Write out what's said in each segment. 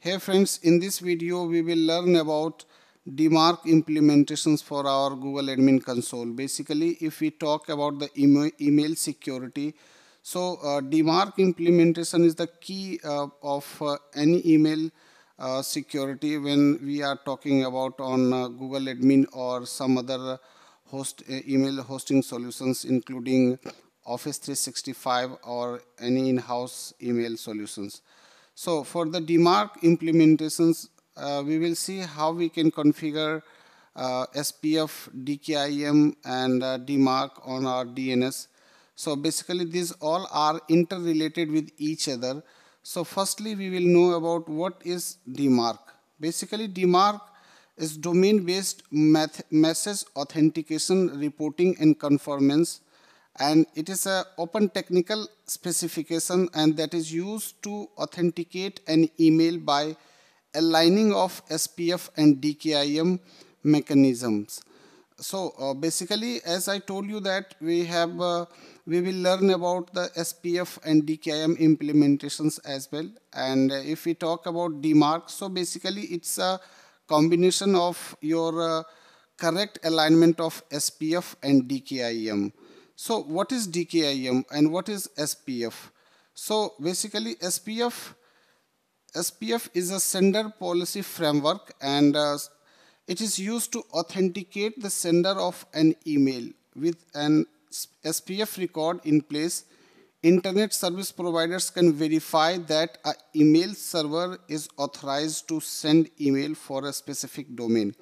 Hey friends, in this video we will learn about DMARC implementations for our Google Admin Console. Basically, if we talk about the email, email security, so uh, DMARC implementation is the key uh, of uh, any email uh, security when we are talking about on uh, Google Admin or some other host uh, email hosting solutions including Office 365 or any in-house email solutions. So for the DMARC implementations, uh, we will see how we can configure uh, SPF, DKIM and uh, DMARC on our DNS. So basically these all are interrelated with each other. So firstly, we will know about what is DMARC. Basically DMARC is domain-based message authentication reporting and conformance and it is an open technical specification and that is used to authenticate an email by aligning of SPF and DKIM mechanisms. So uh, basically as I told you that we have uh, we will learn about the SPF and DKIM implementations as well and uh, if we talk about DMARC so basically it's a combination of your uh, correct alignment of SPF and DKIM. So what is DKIM and what is SPF? So basically SPF SPF is a sender policy framework and uh, it is used to authenticate the sender of an email with an SPF record in place. Internet service providers can verify that an email server is authorized to send email for a specific domain.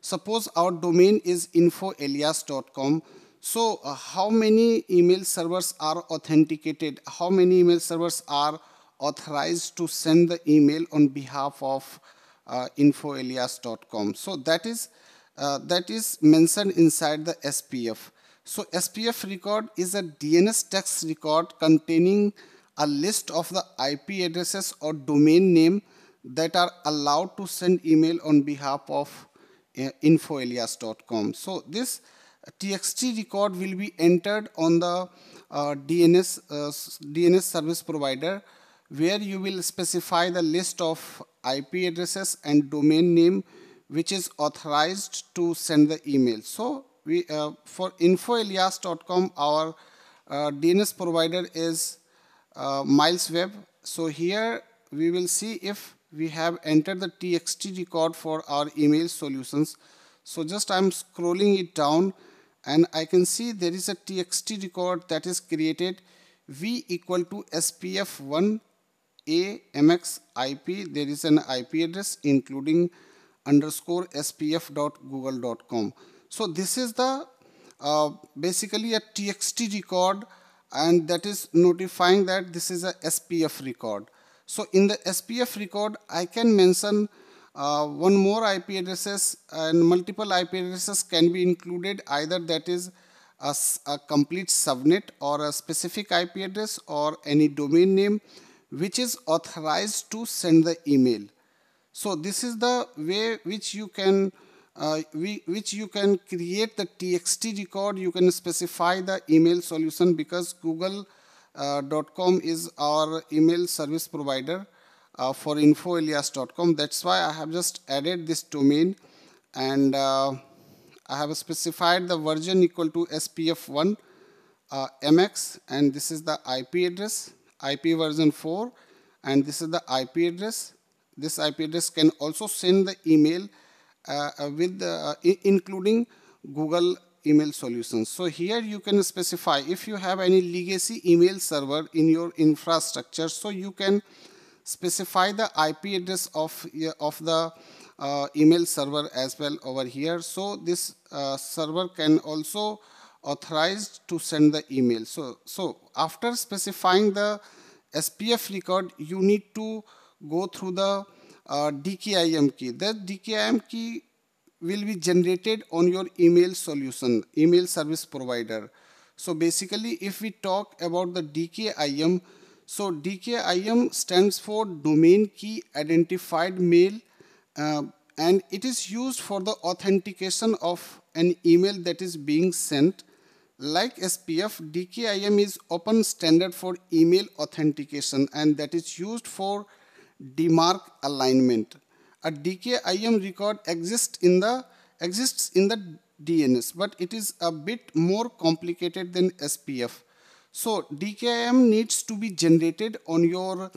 Suppose our domain is infoalias.com so uh, how many email servers are authenticated? How many email servers are authorized to send the email on behalf of uh, infoalias.com? So that is uh, that is mentioned inside the SPF. So SPF record is a DNS text record containing a list of the IP addresses or domain name that are allowed to send email on behalf of uh, infoalias.com. So this txt record will be entered on the uh, DNS, uh, DNS service provider where you will specify the list of IP addresses and domain name which is authorized to send the email. So we uh, for infoalias.com our uh, DNS provider is uh, MilesWeb. So here we will see if we have entered the txt record for our email solutions. So just I'm scrolling it down and I can see there is a txt record that is created. V equal to spf1 a mx ip there is an ip address including underscore spf.google.com so this is the uh, basically a txt record and that is notifying that this is a spf record. So in the spf record i can mention uh, one more IP addresses and multiple IP addresses can be included. Either that is a, a, complete subnet or a specific IP address or any domain name which is authorized to send the email. So this is the way which you can uh, we, which you can create the TXT record, you can specify the email solution because google.com uh, is our email service provider uh, for infoalias.com. That's why I have just added this domain and uh, I have specified the version equal to SPF1 uh, MX and this is the IP address, IP version 4 and this is the IP address. This IP address can also send the email uh, uh, with uh, including Google email solutions. So here you can specify if you have any legacy email server in your infrastructure so you can specify the IP address of, of the uh, email server as well over here. So this uh, server can also authorized to send the email. So, so after specifying the SPF record, you need to go through the uh, DKIM key. That DKIM key will be generated on your email solution, email service provider. So basically, if we talk about the DKIM, so DKIM stands for Domain Key Identified Mail uh, and it is used for the authentication of an email that is being sent. Like SPF, DKIM is open standard for email authentication and that is used for DMARC alignment. A DKIM record exists in the exists in the DNS, but it is a bit more complicated than SPF. So DKIM needs to be generated on your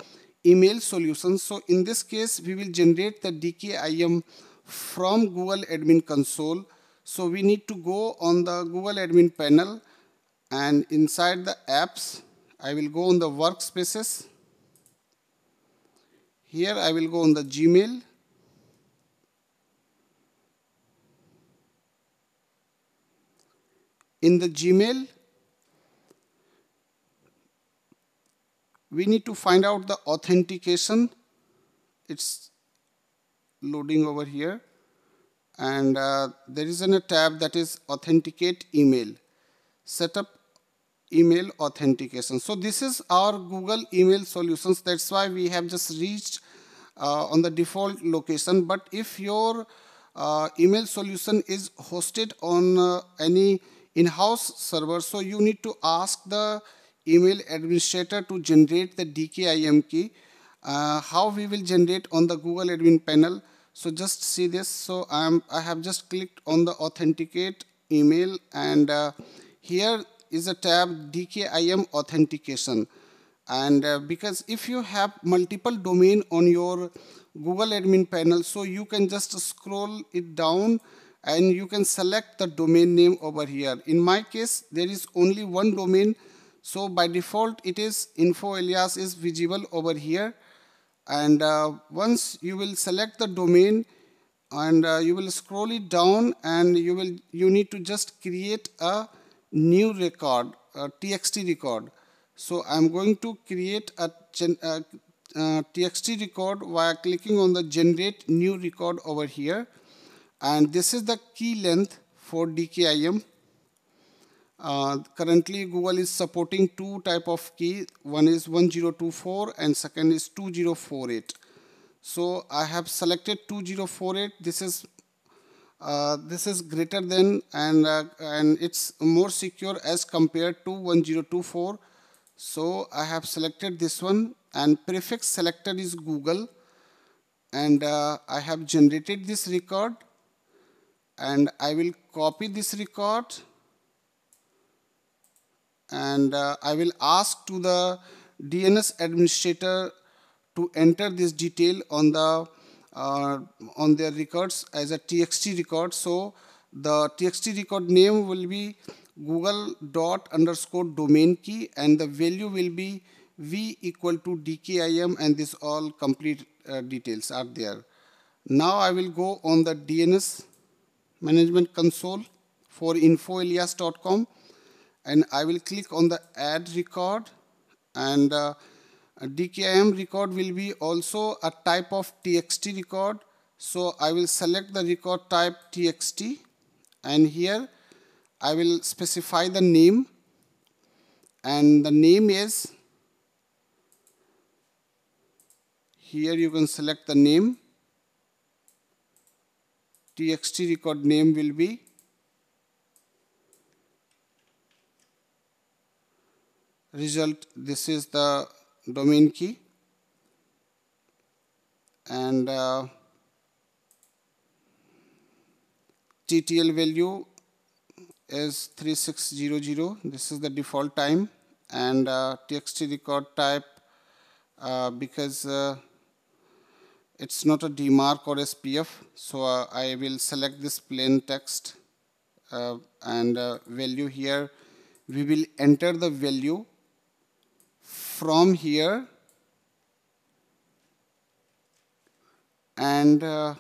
email solution. So in this case, we will generate the DKIM from Google Admin Console. So we need to go on the Google Admin panel and inside the apps, I will go on the workspaces. Here I will go on the Gmail. In the Gmail, we need to find out the authentication. It's loading over here. And uh, there is a tab that is authenticate email. Set up email authentication. So this is our Google email solutions. That's why we have just reached uh, on the default location. But if your uh, email solution is hosted on uh, any in-house server, so you need to ask the email administrator to generate the DKIM key. Uh, how we will generate on the Google admin panel. So just see this. So I'm, I have just clicked on the authenticate email and uh, here is a tab DKIM authentication. And uh, because if you have multiple domain on your Google admin panel, so you can just scroll it down and you can select the domain name over here. In my case, there is only one domain so by default, it is info alias is visible over here. And uh, once you will select the domain and uh, you will scroll it down and you will you need to just create a new record, a TXT record. So I'm going to create a, a, a TXT record while clicking on the generate new record over here. And this is the key length for DKIM uh, currently Google is supporting two type of key. One is 1024 and second is 2048. So I have selected 2048. This is uh, this is greater than and uh, and it's more secure as compared to 1024. So I have selected this one and prefix selected is Google and uh, I have generated this record and I will copy this record and uh, I will ask to the DNS administrator to enter this detail on the uh, on their records as a TXT record. So the TXT record name will be google dot underscore domain key and the value will be v equal to dkim and this all complete uh, details are there. Now I will go on the DNS management console for infoalias.com and I will click on the add record. And uh, DKIM record will be also a type of TXT record. So I will select the record type TXT and here I will specify the name. And the name is here you can select the name. TXT record name will be result this is the domain key. And uh, TTL value is 3600 this is the default time. And uh, TXT record type uh, because uh, it's not a DMARC or SPF so uh, I will select this plain text uh, and value here. We will enter the value from here. And uh,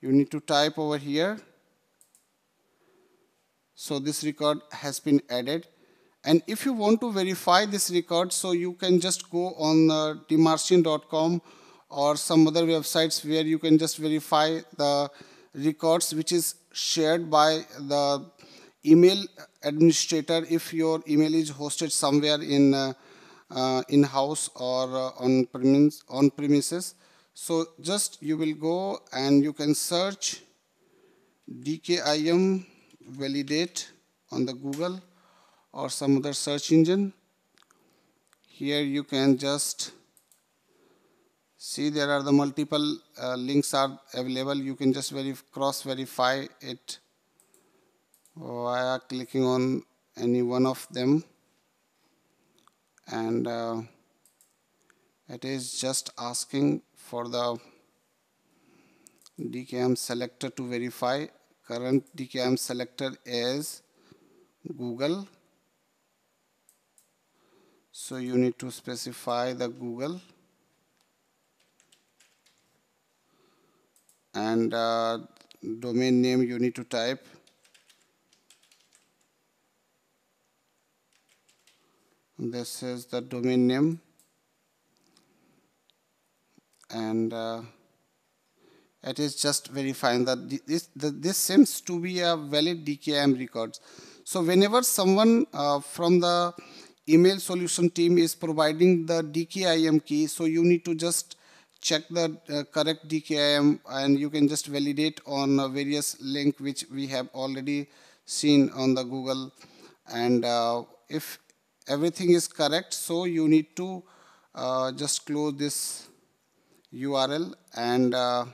you need to type over here. So this record has been added. And if you want to verify this record so you can just go on uh, dmarcian.com or some other websites where you can just verify the records which is shared by the email administrator if your email is hosted somewhere in uh, uh, in-house or uh, on, premise, on premises. So just you will go and you can search DKIM validate on the Google or some other search engine. Here you can just see there are the multiple uh, links are available you can just verif cross verify it via clicking on any one of them. And uh, it is just asking for the DKIM selector to verify. Current DKIM selector is Google. So you need to specify the Google. And uh, domain name you need to type this is the domain name and uh, it is just verifying that this, this seems to be a valid DKIM records. So whenever someone uh, from the email solution team is providing the DKIM key, so you need to just check the uh, correct DKIM and you can just validate on uh, various link which we have already seen on the Google and uh, if everything is correct so you need to uh, just close this URL and uh,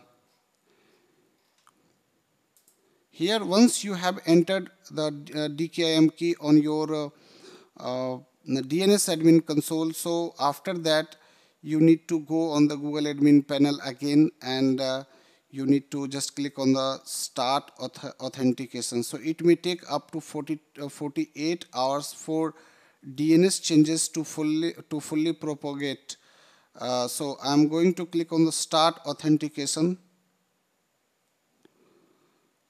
here once you have entered the uh, DKIM key on your DNS admin console so after that you need to go on the Google admin panel again and uh, you need to just click on the start auth authentication. So it may take up to 40, uh, 48 hours for DNS changes to fully, to fully propagate. Uh, so I'm going to click on the start authentication.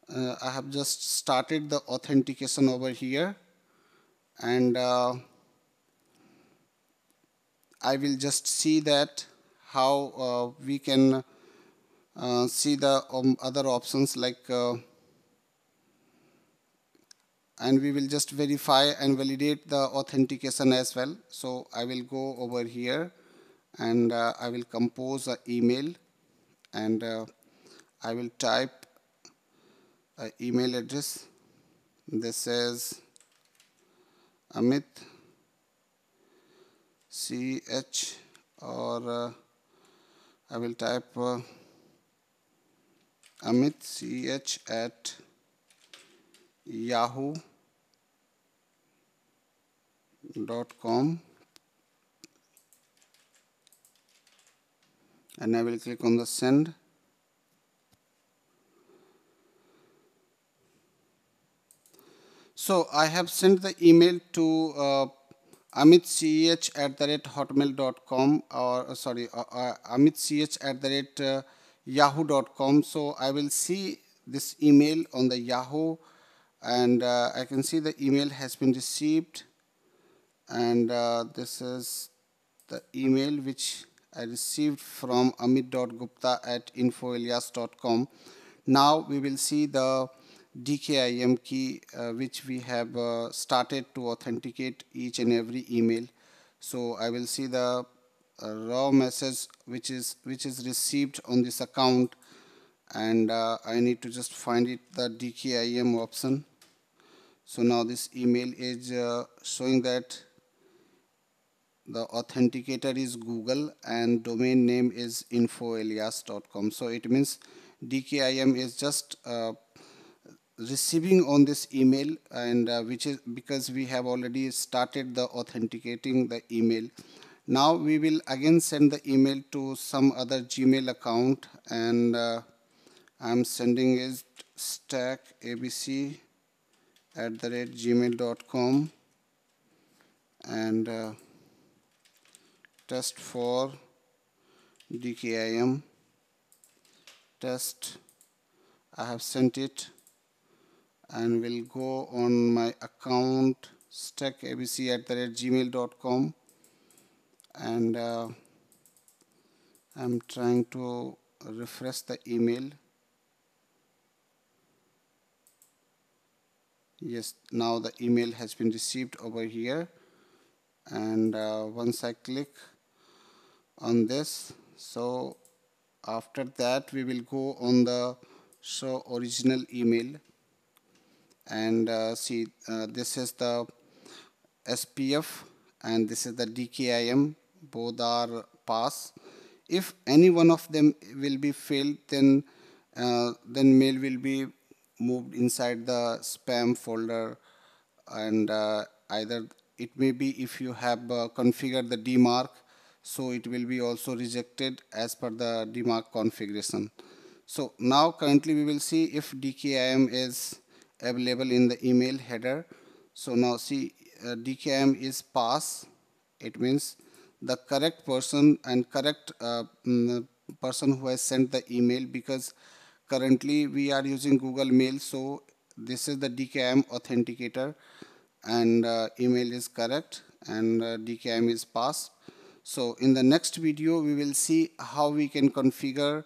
Uh, I have just started the authentication over here and uh, I will just see that how uh, we can uh, see the um, other options like uh, and we will just verify and validate the authentication as well. So I will go over here and uh, I will compose an email and uh, I will type an email address. This is Amit ch or uh, I will type uh, Amit ch at yahoo dot com. And I will click on the send. So I have sent the email to uh, amitch at the rate hotmail.com or uh, sorry uh, uh, amitch at the rate uh, yahoo.com so I will see this email on the Yahoo and uh, I can see the email has been received and uh, this is the email which I received from amit.gupta at infoalias.com. now we will see the DKIM key uh, which we have uh, started to authenticate each and every email. So I will see the uh, raw message which is which is received on this account and uh, I need to just find it the DKIM option. So now this email is uh, showing that the authenticator is Google and domain name is infoalias.com. So it means DKIM is just uh, receiving on this email and uh, which is because we have already started the authenticating the email now we will again send the email to some other gmail account and uh, i'm sending it stack abc at the rate gmail.com and uh, test for dkim test. I have sent it and will go on my account stackabc at the rate gmail.com and uh, I'm trying to refresh the email. Yes now the email has been received over here. And uh, once I click on this. So after that we will go on the show original email. And uh, see uh, this is the SPF and this is the DKIM both are pass if any one of them will be failed then uh, then mail will be moved inside the spam folder. And uh, either it may be if you have uh, configured the DMARC so it will be also rejected as per the DMARC configuration. So now currently we will see if DKIM is available in the email header. So now see uh, DKIM is pass. It means the correct person and correct uh, mm, person who has sent the email because currently we are using Google Mail. So this is the DKIM authenticator and uh, email is correct and uh, DKIM is passed so in the next video we will see how we can configure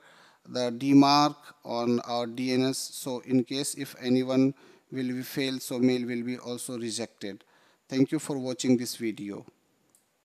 the DMARC on our DNS so in case if anyone will be failed so mail will be also rejected. Thank you for watching this video